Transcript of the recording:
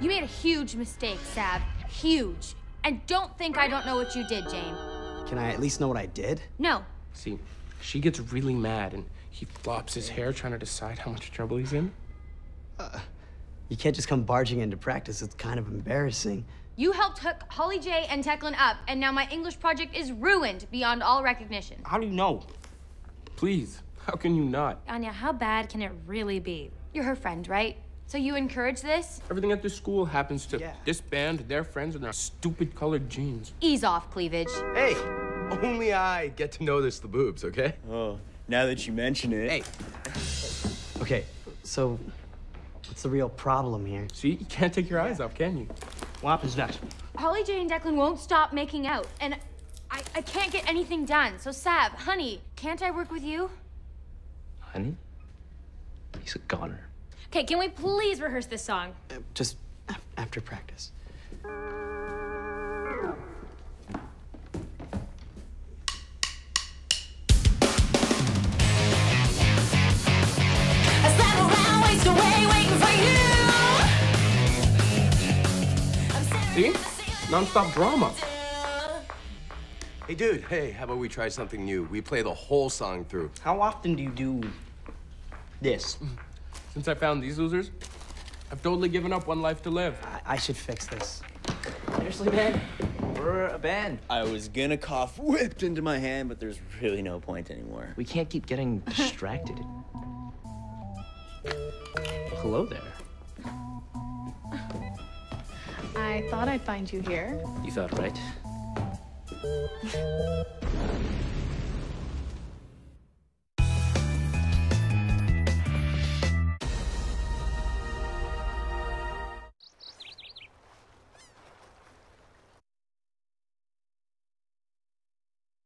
You made a huge mistake, Sav. Huge. And don't think I don't know what you did, Jane. Can I at least know what I did? No. See, she gets really mad and he flops his hair trying to decide how much trouble he's in. Uh, You can't just come barging into practice. It's kind of embarrassing. You helped hook Holly J and Declan up, and now my English project is ruined beyond all recognition. How do you know? Please, how can you not? Anya, how bad can it really be? You're her friend, right? So you encourage this? Everything at this school happens to Yeah. this band, their friends, and their stupid colored jeans. Ease off, cleavage. Hey, only I get to notice the boobs, okay? Oh, now that you mention it. Hey, Okay, so what's the real problem here? See, you can't take your eyes off, can you? What happens next? Holly J and Declan won't stop making out, and I, I can't get anything done. So, Sav, honey, can't I work with you? Honey? He's a goner. Okay, can we please rehearse this song? Uh, Just af- after practice. I sat around, waste away, waiting for you. See? Non-stop drama. hey, dude. Hey, how about we try something new? We play the whole song through. How often do you do this? Since I found these losers, I've totally given up one life to live. I, I should fix this. Seriously, man? We're a band. I was gonna cough whipped into my hand, but there's really no point anymore. We can't keep getting distracted. Hello there. I thought I'd find you here. You thought right.